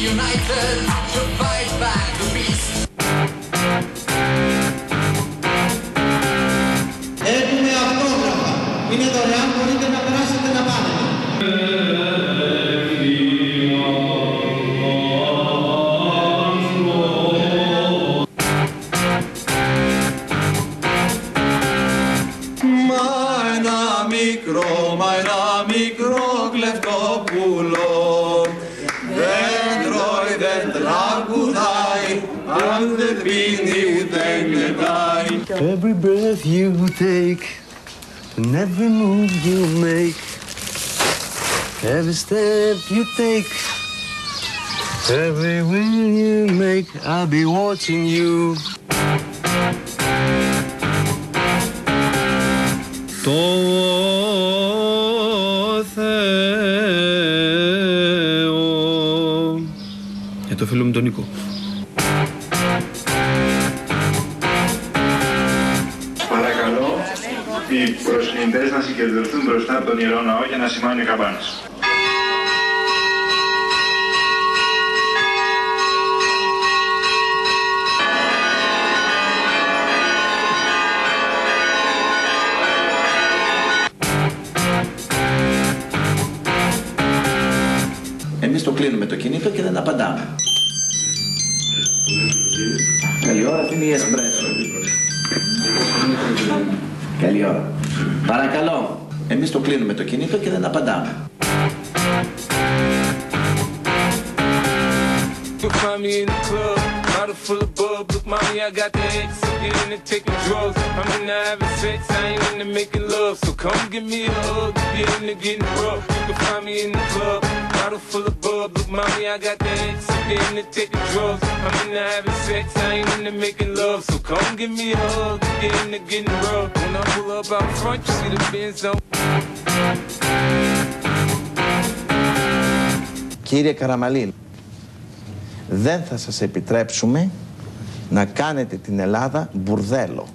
united to fight back the beast. Είναι δωρεάν, μπορείτε να περάσετε να πάτε. Μα ένα μικρό, μα ένα μικρό Every breath you take, and every move you make, every step you take, every will you make, I'll be watching you. Todo το φίλο μου τον Νίκο Παρακαλώ οι προσκυνητές να συγκεντρωθούν μπροστά από τον Ιερό Ναό για να σημάνουν οι καμπάνες. Εμείς το κλείνουμε το κινητό και δεν απαντάμε. Καλή ώρα, αυτή είναι η εσπρέσο. Καλή ώρα. Παρακαλώ. Εμείς το κλείνουμε το κινητό και δεν απαντάμε. You'll find me in the club, bottle full of bub. Look, mommy, I got the X. So get into taking drugs. I'm into having sex, I ain't into making love. So come give me a hug, get into getting rough. You can find me in the club, bottle full of bub. Look, mommy, I got the X. So get into taking drugs. I'm into having sex, I ain't into making love. So come give me a hug, get into getting rough. When I pull up out front, you see the Benz on. Κύριε Καραμαλή, δεν θα σας επιτρέψουμε να κάνετε την Ελλάδα μπουρδέλο.